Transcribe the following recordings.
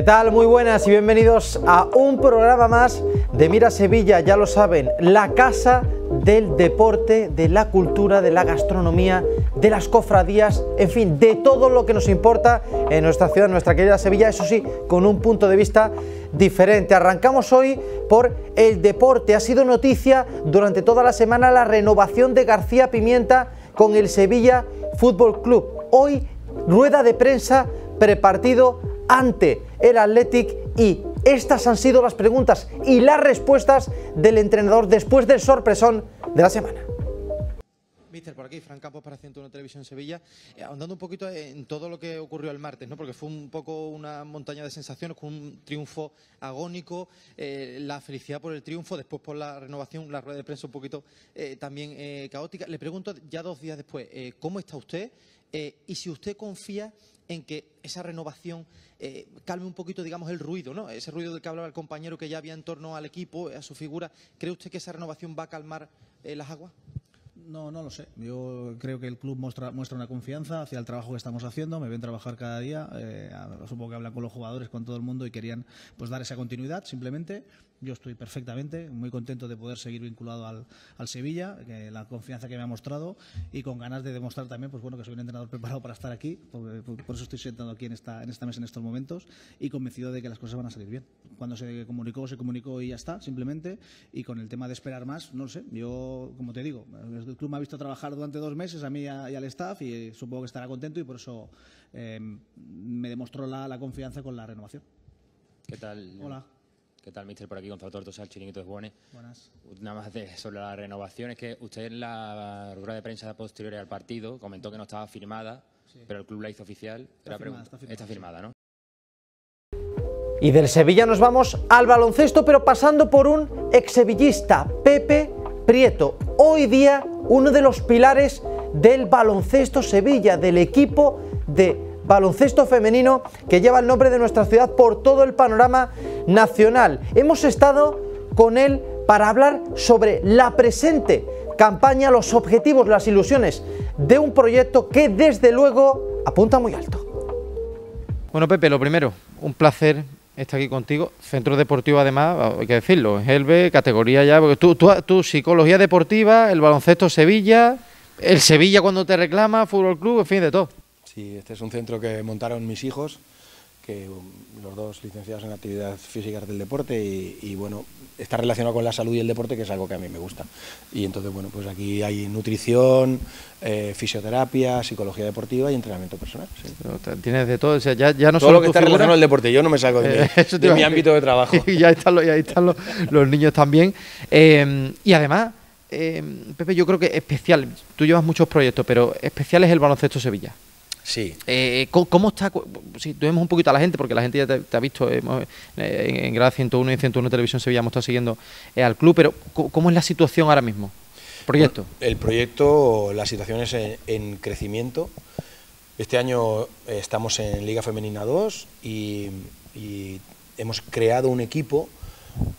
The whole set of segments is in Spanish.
¿Qué tal? Muy buenas y bienvenidos a un programa más de Mira Sevilla, ya lo saben, la casa del deporte, de la cultura, de la gastronomía, de las cofradías, en fin, de todo lo que nos importa en nuestra ciudad, en nuestra querida Sevilla, eso sí, con un punto de vista diferente. Arrancamos hoy por el deporte. Ha sido noticia durante toda la semana la renovación de García Pimienta con el Sevilla Fútbol Club. Hoy, rueda de prensa prepartido ante el Athletic y estas han sido las preguntas y las respuestas del entrenador después del sorpresón de la semana. Mister, por aquí, Fran Campos para 101 Televisión Sevilla, eh, ahondando un poquito en todo lo que ocurrió el martes, ¿no? porque fue un poco una montaña de sensaciones con un triunfo agónico, eh, la felicidad por el triunfo, después por la renovación, la rueda de prensa un poquito eh, también caótica. Le pregunto ya dos días después, ¿cómo está usted? y si usted confía en que esa renovación calme un poquito, digamos, el ruido, ¿no? Ese ruido del que hablaba el compañero que ya había en torno al equipo, a su figura. ¿Cree usted que esa renovación va a calmar las aguas? No, no lo sé. Yo creo que el club muestra, muestra una confianza hacia el trabajo que estamos haciendo. Me ven trabajar cada día. Eh, supongo que hablan con los jugadores, con todo el mundo y querían pues dar esa continuidad simplemente. Yo estoy perfectamente, muy contento de poder seguir vinculado al, al Sevilla, que la confianza que me ha mostrado y con ganas de demostrar también pues bueno, que soy un entrenador preparado para estar aquí. Por, por, eso estoy sentado aquí en esta, en esta mesa en estos momentos y convencido de que las cosas van a salir bien. Cuando se comunicó, se comunicó y ya está, simplemente. Y con el tema de esperar más, no lo sé. Yo, como te digo, el club me ha visto trabajar durante dos meses a mí y, al staff y supongo que estará contento y por eso eh, me demostró la, la confianza con la renovación. ¿Qué tal? Hola. ¿Qué tal, mister? Por aquí, Gonzalo Tortosa, el chiringuito de Buenas. Buenas. Nada más de, sobre la renovación, es que usted en la rueda de prensa posterior al partido comentó que no estaba firmada, sí. pero el club la hizo oficial. Está, firmada, está, firmada, está firmada, ¿no? Y del Sevilla nos vamos al baloncesto, pero pasando por un exsevillista, Pepe Prieto. Hoy día uno de los pilares del baloncesto Sevilla, del equipo de baloncesto femenino que lleva el nombre de nuestra ciudad por todo el panorama nacional. Hemos estado con él para hablar sobre la presente campaña, los objetivos, las ilusiones de un proyecto que desde luego apunta muy alto. Bueno, Pepe, lo primero, un placer estar aquí contigo. Centro deportivo, además, hay que decirlo, es el categoría ya, porque tú, tú, psicología deportiva, el baloncesto Sevilla, el Sevilla cuando te reclama, Fútbol Club, en fin, de todo. Sí, este es un centro que montaron mis hijos, que los dos licenciados en actividad físicas del deporte y, y, bueno, está relacionado con la salud y el deporte, que es algo que a mí me gusta. Y entonces, bueno, pues aquí hay nutrición, eh, fisioterapia, psicología deportiva y entrenamiento personal. Sí. Tienes de todo, o sea, ya, ya no todo lo que está figura, relacionado al deporte, yo no me salgo de, eh, mi, de mi ámbito de trabajo. y ya están los, ya están los, los niños también. Eh, y además, eh, Pepe, yo creo que especial, tú llevas muchos proyectos, pero especial es el baloncesto Sevilla. Sí. Eh, ¿cómo, ¿cómo, está? Si tuvimos un poquito a la gente, porque la gente ya te, te ha visto hemos, eh, en, Grada 101 y 101 Televisión Sevilla, hemos estado siguiendo eh, al club, pero ¿cómo es la situación ahora mismo? ¿Proyecto? Bueno, el proyecto, la situación es en, en crecimiento. Este año estamos en Liga Femenina 2 y, y hemos creado un equipo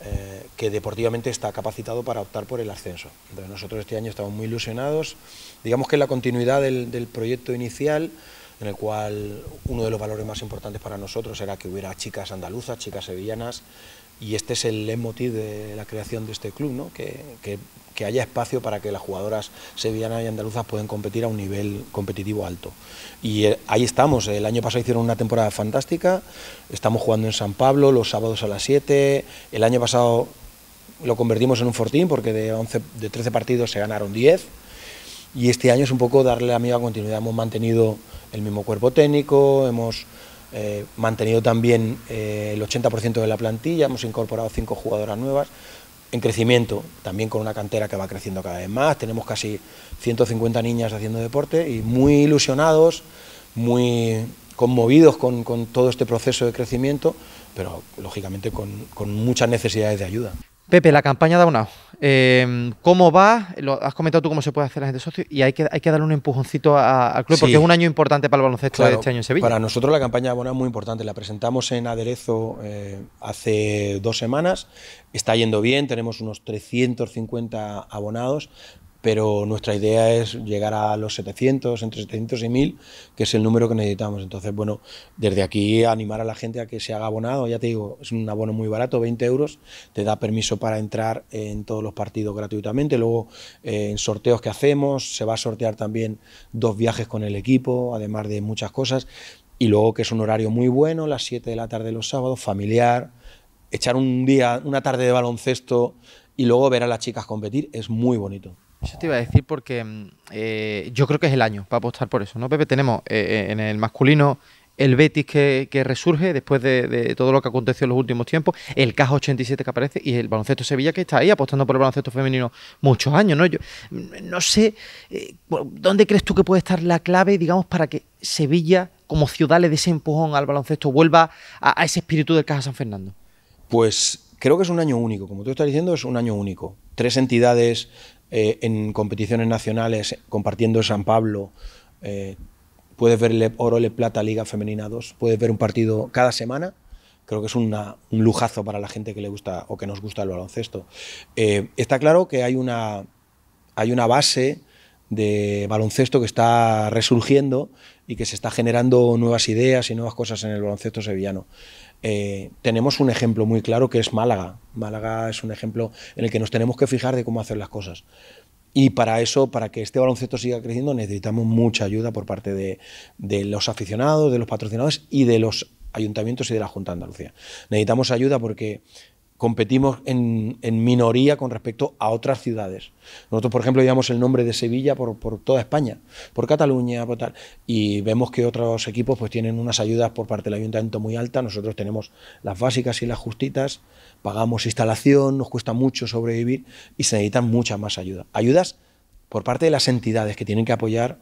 eh, que deportivamente está capacitado para optar por el ascenso. Entonces nosotros este año estamos muy ilusionados. Digamos que la continuidad del, del proyecto inicial en el cual uno de los valores más importantes para nosotros era que hubiera chicas andaluzas, chicas sevillanas, y este es el leitmotiv de la creación de este club, ¿no? que, que, haya espacio para que las jugadoras sevillanas y andaluzas puedan competir a un nivel competitivo alto. Y eh, ahí estamos, el año pasado hicieron una temporada fantástica, estamos jugando en San Pablo los sábados a las 7, el año pasado lo convertimos en un fortín porque de, 11, de 13 partidos se ganaron 10, y este año es un poco darle la misma continuidad, hemos mantenido el mismo cuerpo técnico, hemos eh, mantenido también eh, el 80% de la plantilla, hemos incorporado cinco jugadoras nuevas, en crecimiento, también con una cantera que va creciendo cada vez más, tenemos casi 150 niñas haciendo deporte y muy ilusionados, muy conmovidos con, todo este proceso de crecimiento, pero lógicamente con muchas necesidades de ayuda. Pepe, la campaña de Aunao, eh, ¿cómo va? Lo, has comentado tú cómo se puede hacer la gente socio y hay que, hay que darle un empujoncito al club sí. porque es un año importante para el baloncesto claro, este año en Sevilla. Para nosotros la campaña de Aunao es muy importante. La presentamos en Aderezo eh, hace dos semanas. Está yendo bien, tenemos unos 350 abonados. Pero nuestra idea es llegar a los 700, entre 700 y 1000, que es el número que necesitamos. Entonces, bueno, desde aquí animar a la gente a que se haga abonado, ya te digo, es un abono muy barato, 20 euros, te da permiso para entrar en todos los partidos gratuitamente, luego eh, en sorteos que hacemos, se va a sortear también dos viajes con el equipo, además de muchas cosas, y luego que es un horario muy bueno, las 7 de la tarde los sábados, familiar, echar un día, una tarde de baloncesto y luego ver a las chicas competir es muy bonito. Eso te iba a decir porque mm, eh, yo creo que es el año para apostar por eso, ¿no, Pepe? Tenemos eh, eh, en el masculino el Betis que, resurge después de, todo lo que aconteció en los últimos tiempos, el Caja 87 que aparece y el baloncesto Sevilla que está ahí apostando por el baloncesto femenino muchos años, ¿no? Yo mm, no sé, ¿dónde crees tú que puede estar la clave, digamos, para que Sevilla como ciudad le dé ese empujón al baloncesto, vuelva a ese espíritu del Caja San Fernando? Pues creo que es un año único, como tú estás diciendo, es un año único. Tres entidades eh, en competiciones nacionales compartiendo San Pablo. Eh, puedes ver Oro, Le Plata, Liga Femenina 2. Puedes ver un partido cada semana. Creo que es un lujazo para la gente que le gusta o que nos gusta el baloncesto. Eh, está claro que hay una, hay una base de baloncesto que está resurgiendo y que se está generando nuevas ideas y nuevas cosas en el baloncesto sevillano. Tenemos un ejemplo muy claro que es Málaga. Málaga es un ejemplo en el que nos tenemos que fijar de cómo hacer las cosas. Y para eso, para que este baloncesto siga creciendo, necesitamos mucha ayuda por parte de, de, los aficionados, de los patrocinadores y de los ayuntamientos y de la Junta de Andalucía. Necesitamos ayuda porque competimos en, minoría con respecto a otras ciudades. Nosotros, por ejemplo, llevamos el nombre de Sevilla por, toda España, por Cataluña, por tal, y vemos que otros equipos pues tienen unas ayudas por parte del ayuntamiento muy altas, nosotros tenemos las básicas y las justitas, pagamos instalación, nos cuesta mucho sobrevivir y se necesitan mucha más ayuda. Ayudas por parte de las entidades que tienen que apoyar,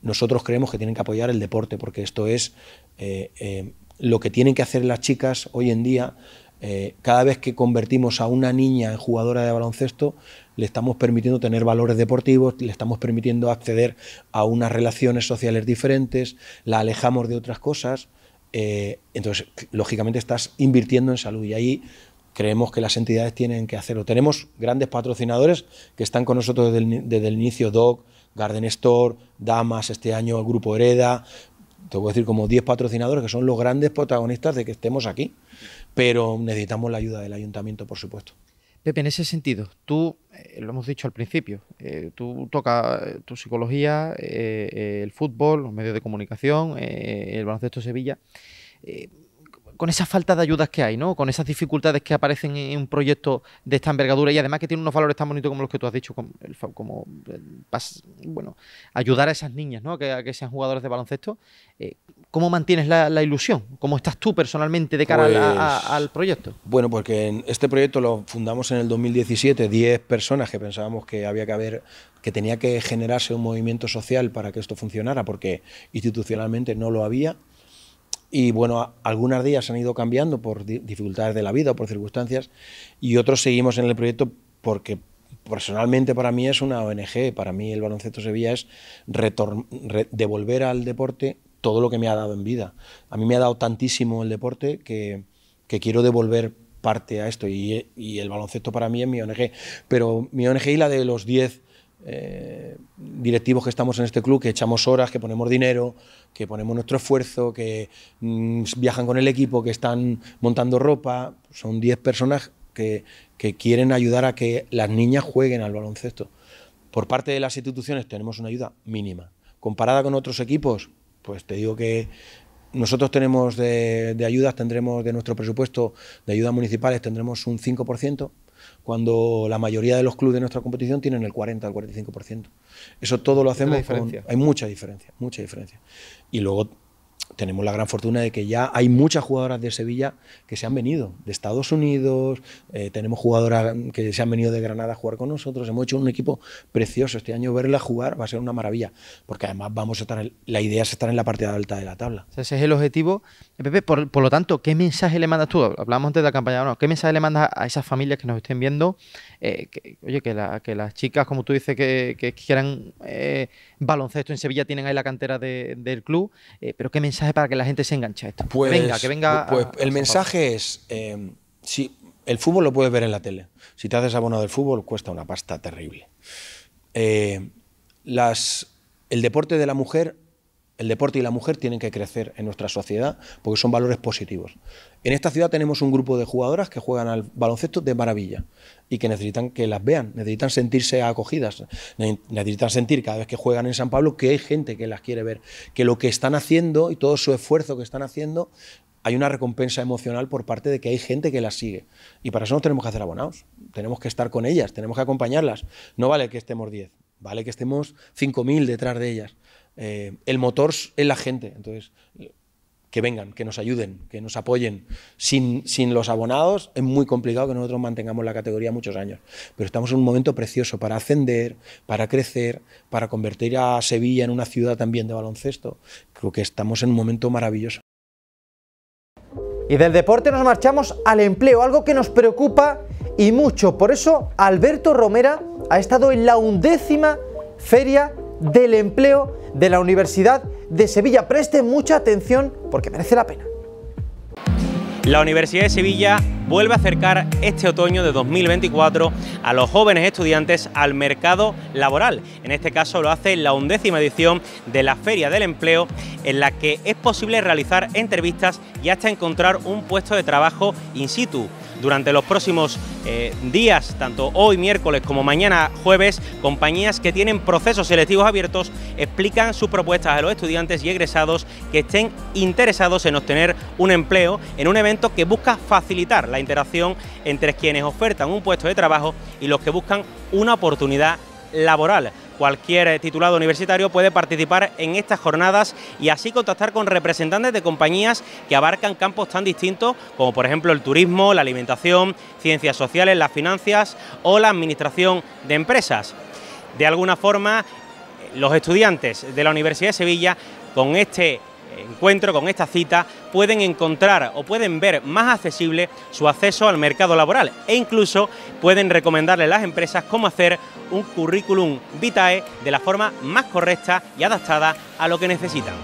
nosotros creemos que tienen que apoyar el deporte, porque esto es eh, eh, lo que tienen que hacer las chicas hoy en día eh, cada vez que convertimos a una niña en jugadora de baloncesto, le estamos permitiendo tener valores deportivos, le estamos permitiendo acceder a unas relaciones sociales diferentes, la alejamos de otras cosas. Eh, entonces, lógicamente, estás invirtiendo en salud y ahí creemos que las entidades tienen que hacerlo. Tenemos grandes patrocinadores que están con nosotros desde el, desde el inicio, DOC, Garden Store, Damas, este año el Grupo Hereda, te a decir como 10 patrocinadores que son los grandes protagonistas de que estemos aquí pero necesitamos la ayuda del ayuntamiento, por supuesto. Pepe, en ese sentido, tú, eh, lo hemos dicho al principio, eh, tú tocas eh, tu psicología, el fútbol, los medios de comunicación, el baloncesto Sevilla con esa falta de ayudas que hay, ¿no? Con esas dificultades que aparecen en un proyecto de esta envergadura y además que tiene unos valores tan bonitos como los que tú has dicho, como, bueno, ayudar a esas niñas, ¿no? A que, sean jugadores de baloncesto. Eh, ¿Cómo mantienes la, ilusión? ¿Cómo estás tú personalmente de cara pues al proyecto? Bueno, porque este proyecto lo fundamos en el 2017, 10 personas que pensábamos que había que haber que tenía que generarse un movimiento social para que esto funcionara, porque institucionalmente no lo había y bueno, algunas días han ido cambiando por dificultades de la vida o por circunstancias y otros seguimos en el proyecto porque personalmente para mí es una ONG, para mí el baloncesto Sevilla es devolver al deporte todo lo que me ha dado en vida. A mí me ha dado tantísimo el deporte que, que quiero devolver parte a esto y, y, el baloncesto para mí es mi ONG. Pero mi ONG y la de los 10 eh, directivos que estamos en este club, que echamos horas, que ponemos dinero, que ponemos nuestro esfuerzo, que mm, viajan con el equipo, que están montando ropa. Son 10 personas que, que quieren ayudar a que las niñas jueguen al baloncesto. Por parte de las instituciones tenemos una ayuda mínima. Comparada con otros equipos, pues te digo que nosotros tenemos de, de ayudas, tendremos de nuestro presupuesto de ayudas municipales, tendremos un 5%, cuando la mayoría de los clubes de nuestra competición tienen el 40 al 45%. Eso todo lo hacemos con... Hay mucha diferencia, mucha diferencia. Y luego tenemos la gran fortuna de que ya hay muchas jugadoras de Sevilla que se han venido de Estados Unidos, eh, tenemos jugadoras que se han venido de Granada a jugar con nosotros, hemos hecho un equipo precioso. Este año verla jugar va a ser una maravilla, porque además vamos a estar, la idea es estar en la parte alta de la tabla. ese es el objetivo. Pepe, por, lo tanto, ¿qué mensaje le mandas tú? Hablamos antes de la campaña, ¿no? ¿qué mensaje le mandas a esas familias que nos estén viendo? Eh, oye, que, las chicas, como tú dices, que, quieran eh, baloncesto en Sevilla tienen ahí la cantera del club, pero ¿qué mensaje para que la gente se enganche a esto? Pues, venga, que venga. Pues el mensaje es: eh, si el fútbol lo puedes ver en la tele. Si te haces abonado del fútbol, cuesta una pasta terrible. eh, las, el deporte de la mujer el deporte y la mujer tienen que crecer en nuestra sociedad porque son valores positivos. En esta ciudad tenemos un grupo de jugadoras que juegan al baloncesto de maravilla y que necesitan que las vean, necesitan sentirse acogidas, necesitan sentir cada vez que juegan en San Pablo que hay gente que las quiere ver, que lo que están haciendo y todo su esfuerzo que están haciendo hay una recompensa emocional por parte de que hay gente que las sigue. Y para eso no tenemos que hacer abonados, tenemos que estar con ellas, tenemos que acompañarlas. No vale que estemos 10, vale que estemos 5.000 detrás de ellas. Eh, el motor es la gente. Entonces, que vengan, que nos ayuden, que nos apoyen. Sin, sin, los abonados es muy complicado que nosotros mantengamos la categoría muchos años. Pero estamos en un momento precioso para ascender, para crecer, para convertir a Sevilla en una ciudad también de baloncesto. Creo que estamos en un momento maravilloso. Y del deporte nos marchamos al empleo, algo que nos preocupa y mucho. Por eso Alberto Romera ha estado en la undécima feria del empleo de la Universidad de Sevilla. Preste mucha atención porque merece la pena. La Universidad de Sevilla vuelve a acercar este otoño de 2024 a los jóvenes estudiantes al mercado laboral. En este caso lo hace la undécima edición de la Feria del Empleo, en la que es posible realizar entrevistas y hasta encontrar un puesto de trabajo in situ durante los próximos eh, días, tanto hoy miércoles como mañana jueves, compañías que tienen procesos selectivos abiertos explican sus propuestas a los estudiantes y egresados que estén interesados en obtener un empleo en un evento que busca facilitar la interacción entre quienes ofertan un puesto de trabajo y los que buscan una oportunidad laboral. Cualquier titulado universitario puede participar en estas jornadas y así contactar con representantes de compañías que abarcan campos tan distintos como por ejemplo el turismo, la alimentación, ciencias sociales, las finanzas o la administración de empresas. De alguna forma, los estudiantes de la Universidad de Sevilla con este encuentro, con esta cita, pueden encontrar o pueden ver más accesible su acceso al mercado laboral e incluso pueden recomendarle a las empresas cómo hacer un currículum vitae de la forma más correcta y adaptada a lo que necesitan.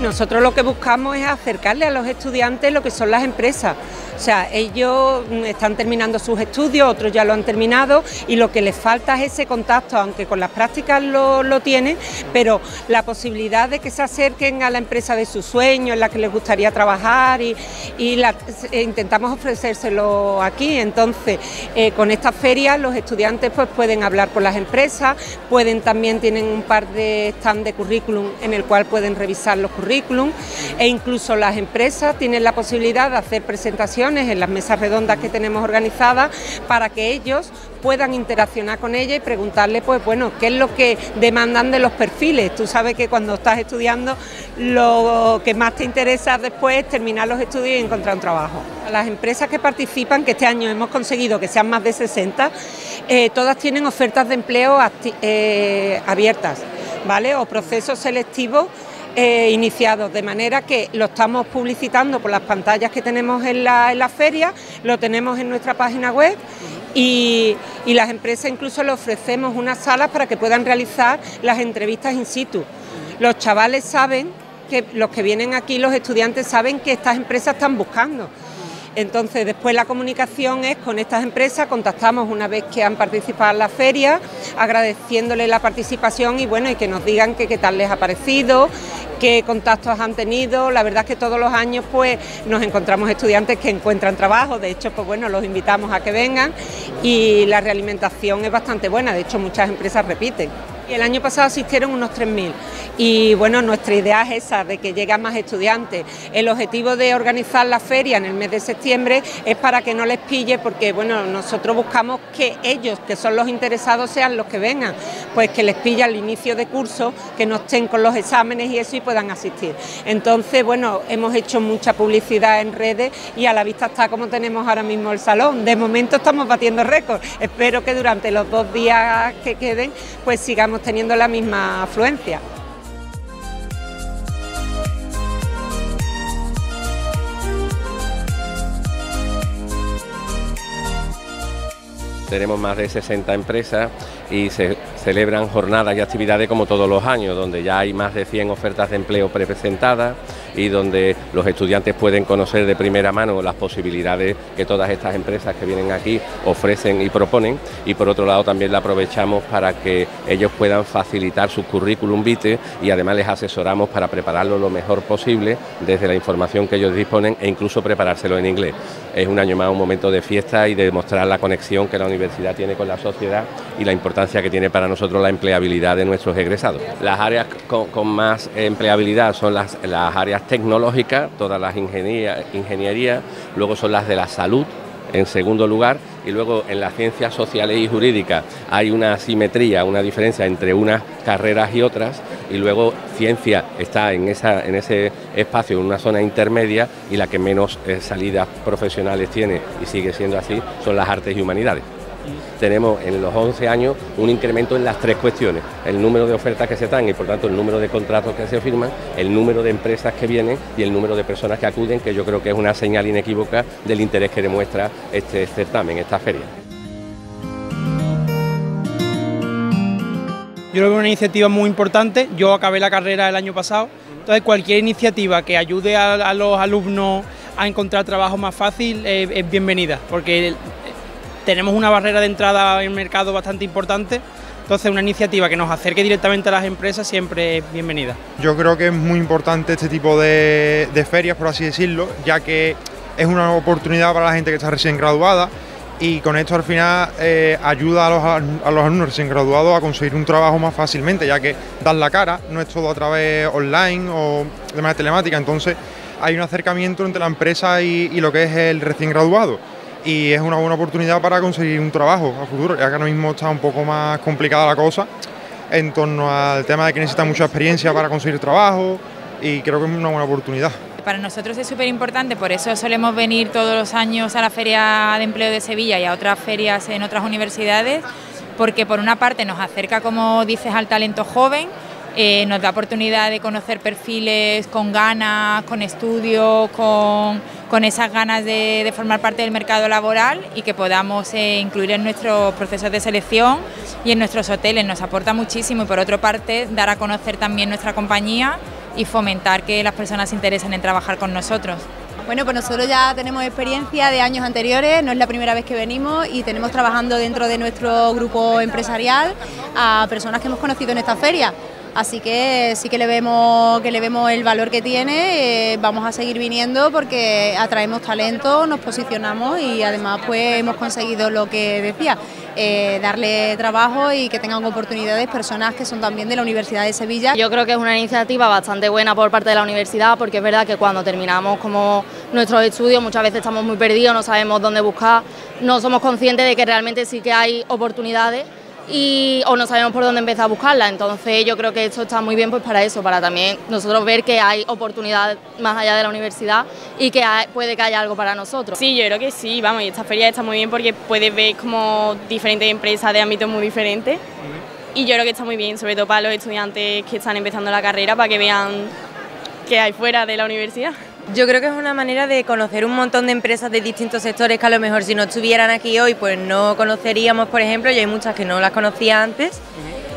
Nosotros lo que buscamos es acercarle a los estudiantes lo que son las empresas. O sea, ellos mm, están terminando sus estudios, otros ya lo han terminado y lo que les falta es ese contacto, aunque con las prácticas lo, tienen, pero la posibilidad de que se acerquen a la empresa de sus sueños, en la que les gustaría trabajar y, eh, intentamos ofrecérselo aquí. Entonces, eh, con estas ferias los estudiantes pues pueden hablar con las empresas, pueden también tienen un par de stand de currículum en el cual pueden revisar los currículum e incluso las empresas tienen la posibilidad de hacer presentaciones en las mesas redondas que tenemos organizadas para que ellos puedan interaccionar con ella y preguntarle, pues bueno, qué es lo que demandan de los perfiles. Tú sabes que cuando estás estudiando lo que más te interesa después es terminar los estudios y encontrar un trabajo. Las empresas que participan, que este año hemos conseguido que sean más de 60, eh, todas tienen ofertas de empleo eh, abiertas, ¿vale? O procesos selectivos eh, iniciados, de manera que lo estamos publicitando por las pantallas que tenemos en la, en feria, lo tenemos en nuestra página web y, y, las empresas incluso le ofrecemos unas salas para que puedan realizar las entrevistas in situ. Los chavales saben que los que vienen aquí, los estudiantes saben que estas empresas están buscando. Entonces, después la comunicación es con estas empresas, contactamos una vez que han participado en la feria, agradeciéndole la participación y bueno, y que nos digan qué tal les ha parecido, qué contactos han tenido. La verdad es que todos los años pues nos encontramos estudiantes que encuentran trabajo, de hecho pues bueno, los invitamos a que vengan y la realimentación es bastante buena, de hecho muchas empresas repiten. El año pasado asistieron unos 3.000 y bueno, nuestra idea es esa, de que lleguen más estudiantes. El objetivo de organizar la feria en el mes de septiembre es para que no les pille porque bueno, nosotros buscamos que ellos, que son los interesados, sean los que vengan, pues que les pille al inicio de curso, que no estén con los exámenes y eso y puedan asistir. Entonces, bueno, hemos hecho mucha publicidad en redes y a la vista está como tenemos ahora mismo el salón. De momento estamos batiendo récords. Espero que durante los dos días que queden, pues sigamos teniendo la misma afluencia. Tenemos más de 60 empresas y se celebran jornadas y actividades como todos los años, donde ya hay más de 100 ofertas de empleo presentadas y donde los estudiantes pueden conocer de primera mano las posibilidades que todas estas empresas que vienen aquí ofrecen y proponen y por otro lado también la aprovechamos para que ellos puedan facilitar su currículum vitae y además les asesoramos para prepararlo lo mejor posible desde la información que ellos disponen e incluso preparárselo en inglés. Es un año más un momento de fiesta y de demostrar la conexión que la universidad tiene con la sociedad y la importancia que tiene para nosotros la empleabilidad de nuestros egresados. Las áreas con, más empleabilidad son las, las áreas tecnológicas, todas las ingenierías, ingeniería, luego son las de la salud, en segundo lugar, y luego en las ciencias sociales y jurídicas hay una asimetría, una diferencia entre unas carreras y otras, y luego ciencia está en, esa, en ese espacio, en una zona intermedia, y la que menos eh, salidas profesionales tiene, y sigue siendo así, son las artes y humanidades tenemos en los 11 años un incremento en las tres cuestiones, el número de ofertas que se dan y por tanto el número de contratos que se firman, el número de empresas que vienen y el número de personas que acuden, que yo creo que es una señal inequívoca del interés que demuestra este certamen, esta feria. Yo creo que es una iniciativa muy importante, yo acabé la carrera el año pasado, entonces cualquier iniciativa que ayude a, los alumnos a encontrar trabajo más fácil eh, es bienvenida, porque tenemos una barrera de entrada en el mercado bastante importante, entonces una iniciativa que nos acerque directamente a las empresas siempre es bienvenida. Yo creo que es muy importante este tipo de, ferias, por así decirlo, ya que es una oportunidad para la gente que está recién graduada y con esto al final eh, ayuda a los, a los, alumnos recién graduados a conseguir un trabajo más fácilmente, ya que dar la cara no es todo a través online o de manera telemática, entonces hay un acercamiento entre la empresa y lo que es el recién graduado y es una buena oportunidad para conseguir un trabajo a futuro, ya que ahora mismo está un poco más complicada la cosa en torno al tema de que necesita mucha experiencia para conseguir trabajo y creo que es una buena oportunidad. Para nosotros es súper importante, por eso solemos venir todos los años a la Feria de Empleo de Sevilla y a otras ferias en otras universidades, porque por una parte nos acerca, como dices, al talento joven, eh, nos da oportunidad de conocer perfiles con ganas, con estudios, con, esas ganas de, formar parte del mercado laboral y que podamos eh, incluir en nuestros procesos de selección y en nuestros hoteles. Nos aporta muchísimo y por otra parte dar a conocer también nuestra compañía y fomentar que las personas se interesen en trabajar con nosotros. Bueno, pues nosotros ya tenemos experiencia de años anteriores, no es la primera vez que venimos y tenemos trabajando dentro de nuestro grupo empresarial a personas que hemos conocido en esta feria. Así que sí que le vemos, que le vemos el valor que tiene, eh, vamos a seguir viniendo porque atraemos talento, nos posicionamos y además pues hemos conseguido lo que decía, eh, darle trabajo y que tengan oportunidades personas que son también de la Universidad de Sevilla. Yo creo que es una iniciativa bastante buena por parte de la universidad porque es verdad que cuando terminamos como nuestros estudios muchas veces estamos muy perdidos, no sabemos dónde buscar, no somos conscientes de que realmente sí que hay oportunidades y, o no sabemos por dónde empezar a buscarla. Entonces yo creo que esto está muy bien pues para eso, para también nosotros ver que hay oportunidad más allá de la universidad y que puede que haya algo para nosotros. Sí, yo creo que sí, vamos, y esta feria está muy bien porque puedes ver como diferentes empresas de ámbitos muy diferentes y yo creo que está muy bien, sobre todo para los estudiantes que están empezando la carrera, para que vean qué hay fuera de la universidad. Yo creo que es una manera de conocer un montón de empresas de distintos sectores que a lo mejor si no estuvieran aquí hoy pues no conoceríamos, por ejemplo, y hay muchas que no las conocía antes.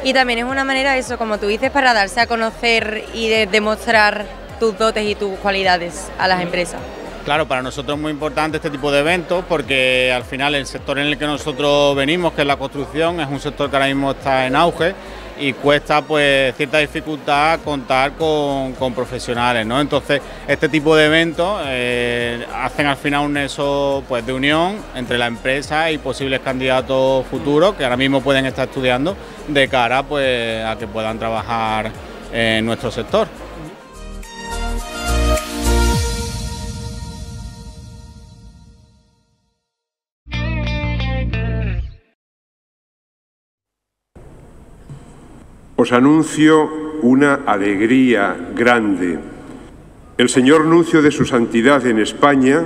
Y también es una manera, eso, como tú dices, para darse a conocer y de demostrar tus dotes y tus cualidades a las empresas. Claro, para nosotros es muy importante este tipo de eventos porque al final el sector en el que nosotros venimos, que es la construcción, es un sector que ahora mismo está en auge y cuesta pues cierta dificultad contar con, profesionales, ¿no? Entonces este tipo de eventos eh, hacen al final un nexo pues de unión entre la empresa y posibles candidatos futuros que ahora mismo pueden estar estudiando de cara pues a que puedan trabajar en nuestro sector. Os anuncio una alegría grande. El señor nuncio de su santidad en España,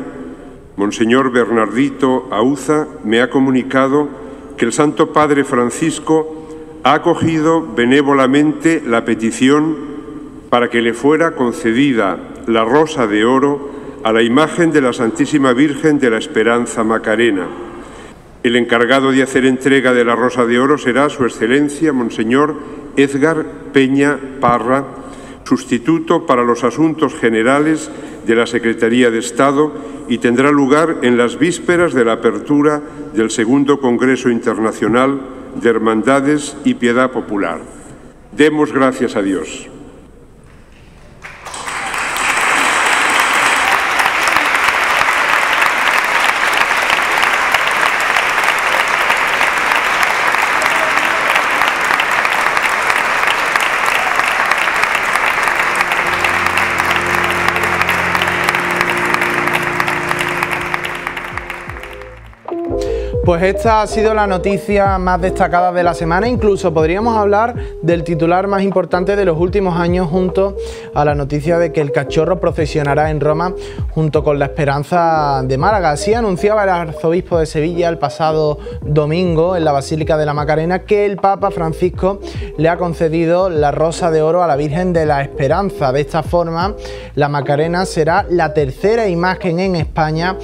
Monseñor Bernardito Auza, me ha comunicado que el Santo Padre Francisco ha acogido benévolamente la petición para que le fuera concedida la rosa de oro a la imagen de la Santísima Virgen de la Esperanza Macarena. El encargado de hacer entrega de la rosa de oro será Su Excelencia, Monseñor Edgar Peña Parra, sustituto para los asuntos generales de la Secretaría de Estado y tendrá lugar en las vísperas de la apertura del segundo Congreso Internacional de Hermandades y Piedad Popular. Demos gracias a Dios. Pues esta ha sido la noticia más destacada de la semana, incluso podríamos hablar del titular más importante de los últimos años junto a la noticia de que el cachorro procesionará en Roma junto con la esperanza de Málaga. Así anunciaba el arzobispo de Sevilla el pasado domingo en la Basílica de la Macarena que el Papa Francisco le ha concedido la rosa de oro a la Virgen de la Esperanza. De esta forma, la Macarena será la tercera imagen en España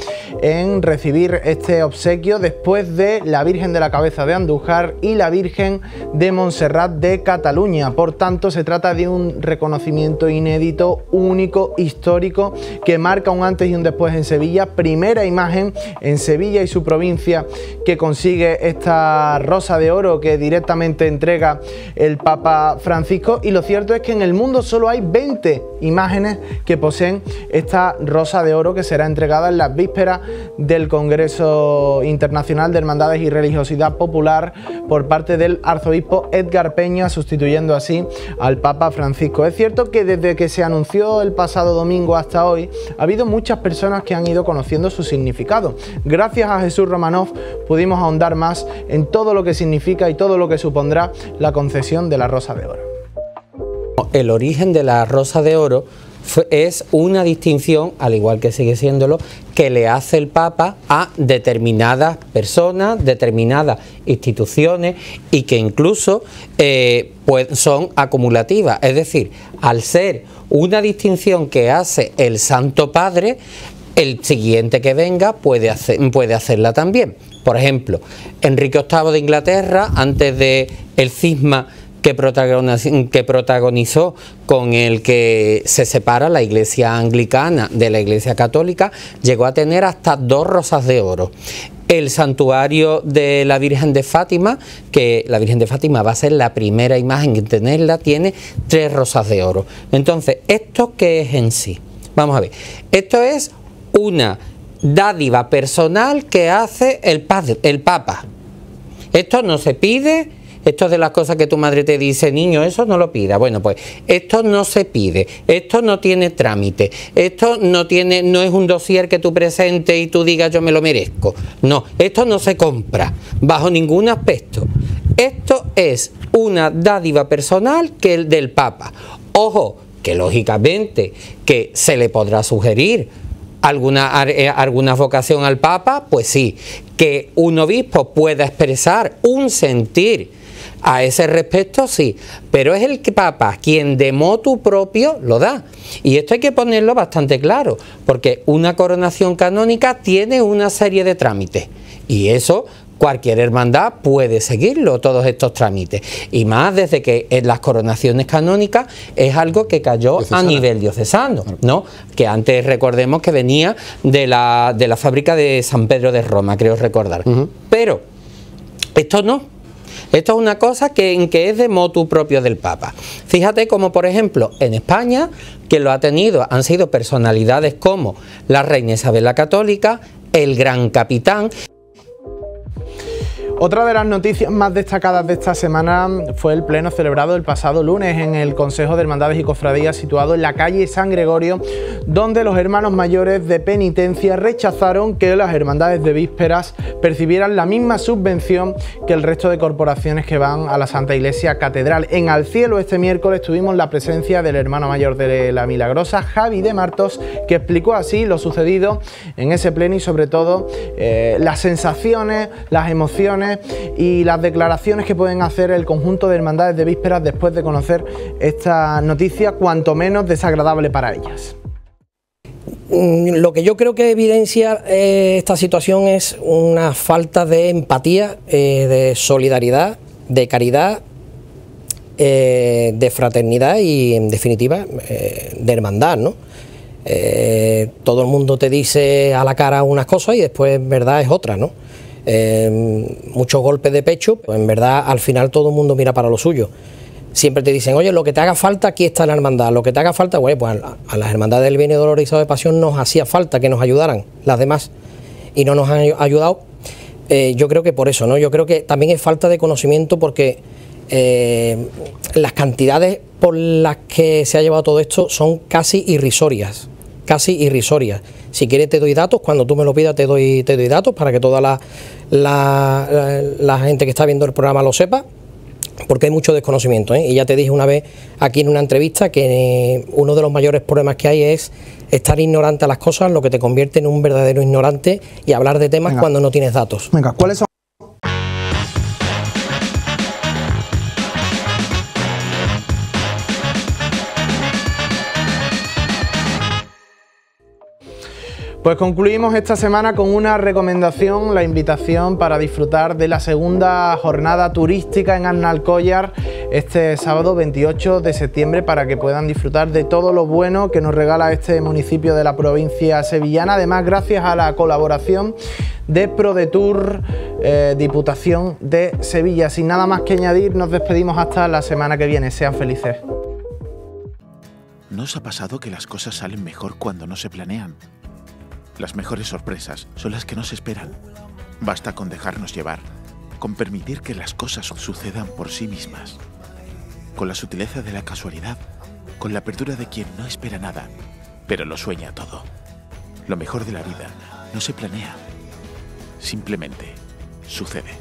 en recibir este obsequio después de la Virgen de la Cabeza de Andújar y la Virgen de Montserrat de Cataluña. Por tanto, se trata de un reconocimiento inédito, único, histórico, que marca un antes y un después en Sevilla. Primera imagen en Sevilla y su provincia que consigue esta rosa de oro que directamente entrega el Papa Francisco. Y lo cierto es que en el mundo solo hay 20 imágenes que poseen esta rosa de oro que será entregada en las vísperas del Congreso Internacional de Hermandades y Religiosidad Popular por parte del arzobispo Edgar Peña, sustituyendo así al Papa Francisco. Es cierto que desde que se anunció el pasado domingo hasta hoy, ha habido muchas personas que han ido conociendo su significado. Gracias a Jesús Romanov pudimos ahondar más en todo lo que significa y todo lo que supondrá la concesión de la Rosa de Oro. El origen de la Rosa de Oro es una distinción, al igual que sigue siéndolo, que le hace el Papa a determinadas personas, determinadas instituciones y que incluso eh, pues son acumulativas. Es decir, al ser una distinción que hace el Santo Padre, el siguiente que venga puede, hacer, puede hacerla también. Por ejemplo, Enrique VIII de Inglaterra, antes de el cisma que protagonizó, con el que se separa la iglesia anglicana de la iglesia católica, llegó a tener hasta dos rosas de oro el santuario de la Virgen de Fátima, que la Virgen de Fátima va a ser la primera imagen en tenerla, tiene tres rosas de oro. Entonces, ¿esto qué es en sí? Vamos a ver, esto es una dádiva personal que hace el, el Papa. Esto no se pide esto es de las cosas que tu madre te dice, niño, eso no lo pida. Bueno, pues esto no se pide, esto no tiene trámite, esto no tiene, no es un dossier que tú presentes y tú digas yo me lo merezco. No, esto no se compra bajo ningún aspecto. Esto es una dádiva personal que el del Papa. Ojo, que lógicamente que se le podrá sugerir alguna, eh, alguna vocación al Papa, pues sí, que un obispo pueda expresar un sentir a ese respecto sí, pero es el Papa quien de motu propio lo da. Y esto hay que ponerlo bastante claro, porque una coronación canónica tiene una serie de trámites. Y eso cualquier hermandad puede seguirlo, todos estos trámites. Y más desde que en las coronaciones canónicas es algo que cayó a nivel diocesano, ¿no? Que antes recordemos que venía de la, de la fábrica de San Pedro de Roma, creo recordar. Pero esto no, esto es una cosa que, que es de motu propio del Papa. Fíjate como por ejemplo en España, que lo ha tenido, han sido personalidades como la reina Isabel la Católica, el gran capitán. Otra de las noticias más destacadas de esta semana fue el pleno celebrado el pasado lunes en el Consejo de Hermandades y Cofradías situado en la calle San Gregorio, donde los hermanos mayores de penitencia rechazaron que las hermandades de vísperas percibieran la misma subvención que el resto de corporaciones que van a la Santa Iglesia Catedral. En Al Cielo este miércoles tuvimos la presencia del hermano mayor de la Milagrosa, Javi de Martos, que explicó así lo sucedido en ese pleno y sobre todo eh, las sensaciones, las emociones y las declaraciones que pueden hacer el conjunto de hermandades de vísperas después de conocer esta noticia, cuanto menos desagradable para ellas. Mm, lo que yo creo que evidencia eh, esta situación es una falta de empatía, eh, de solidaridad, de caridad eh, de fraternidad y en definitiva de hermandad, ¿no? Todo el mundo te dice a la cara unas cosas y después verdad es otra, ¿no? Muchos golpes de pecho, pues en verdad al final todo el mundo mira para lo suyo. Siempre te dicen, oye, lo que te haga falta, aquí está la hermandad, lo que te haga falta, bueno, pues a, las hermandades del bien y dolor y de pasión nos hacía falta que nos ayudaran las demás y no nos han ayudado. yo creo que por eso, ¿no? Yo creo que también es falta de conocimiento porque eh, las cantidades por las que se ha llevado todo esto son casi irrisorias, casi irrisorias. Si quieres te doy datos, cuando tú me lo pidas te doy, te doy datos para que toda la, la, gente que está viendo el programa lo sepa, porque hay mucho desconocimiento. ¿eh? Y ya te dije una vez aquí en una entrevista que uno de los mayores problemas que hay es estar ignorante a las cosas, lo que te convierte en un verdadero ignorante y hablar de temas cuando no tienes datos. Venga, ¿cuáles son? Pues concluimos esta semana con una recomendación, la invitación para disfrutar de la segunda jornada turística en Arnalcollar este sábado 28 de septiembre para que puedan disfrutar de todo lo bueno que nos regala este municipio de la provincia sevillana. Además, gracias a la colaboración de ProDetour, eh, Diputación de Sevilla. Sin nada más que añadir, nos despedimos hasta la semana que viene. Sean felices. ¿No os ha pasado que las cosas salen mejor cuando no se planean? Las mejores sorpresas son las que nos esperan. Basta con dejarnos llevar, con permitir que las cosas sucedan por sí mismas, con la sutileza de la casualidad, con la apertura de quien no espera nada, pero lo sueña todo. Lo mejor de la vida no se planea, simplemente sucede.